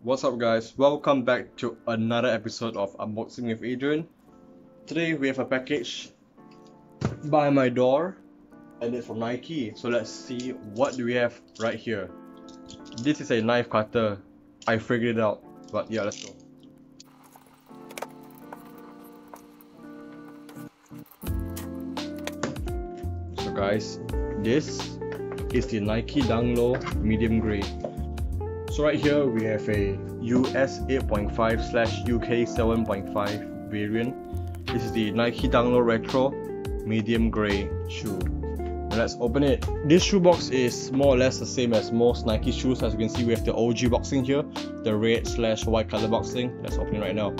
What's up guys, welcome back to another episode of Unboxing with Adrian. Today we have a package by my door and it's from Nike. So let's see what do we have right here. This is a knife cutter. I figured it out, but yeah, let's go. So guys, this is the Nike Dunk Low medium gray. So right here we have a US 8.5 slash UK 7.5 variant. This is the Nike Low Retro medium gray shoe. Let's open it. This shoe box is more or less the same as most Nike shoes. As you can see, we have the OG boxing here, the red slash white color boxing. Let's open it right now.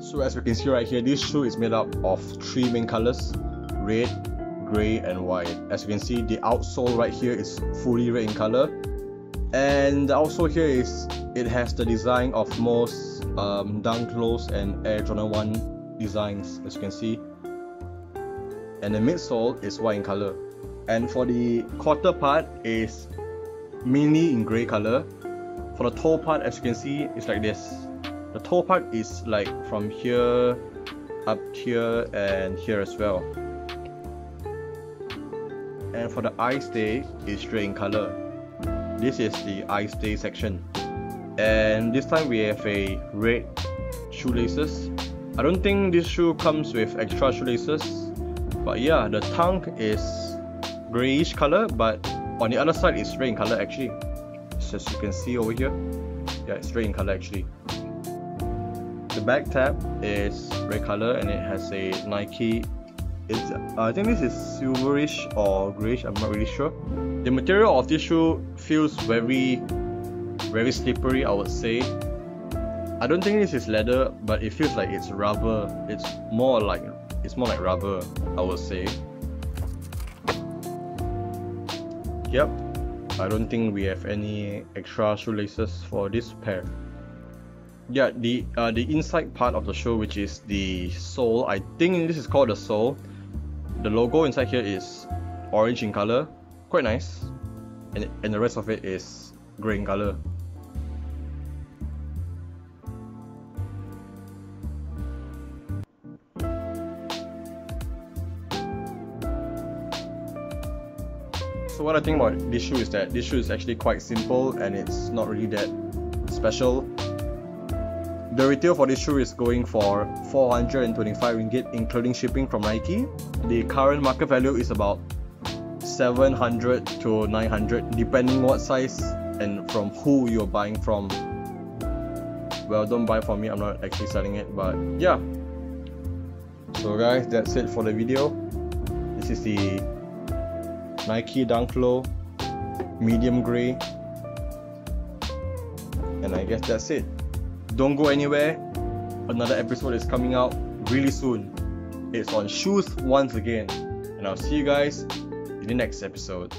So as we can see right here, this shoe is made up of three main colors, red, grey and white. As you can see, the outsole right here is fully red in color. And the outsole here is, it has the design of most um, Dunk Lows and Air Jordan 1 designs, as you can see. And the midsole is white in color. And for the quarter part is mainly in grey color. For the toe part, as you can see, it's like this. The toe part is like from here, up here, and here as well and for the eye stay is straight in color this is the eye stay section. And this time we have a red shoelaces. I don't think this shoe comes with extra shoelaces but yeah the tongue is grayish color but on the other side it's red in color actually. So as you can see over here yeah it's red in color actually. The back tab is red color and it has a Nike it's I think this is silverish or grayish I'm not really sure. The material of this shoe feels very very slippery I would say. I don't think this is leather but it feels like it's rubber. It's more like it's more like rubber I would say. Yep I don't think we have any extra shoelaces for this pair. Yeah the uh, the inside part of the shoe which is the sole. I think this is called the sole the logo inside here is orange in color, quite nice, and, and the rest of it is grey in color. So what I think about this shoe is that this shoe is actually quite simple and it's not really that special the retail for this shoe is going for 425 ringgit including shipping from Nike. The current market value is about 700 to 900 depending what size and from who you're buying from. Well, don't buy from me, I'm not actually selling it, but yeah. So guys, that's it for the video. This is the Nike Dunk Low medium gray and I guess that's it. Don't go anywhere. Another episode is coming out really soon. It's on shoes once again. And I'll see you guys in the next episode.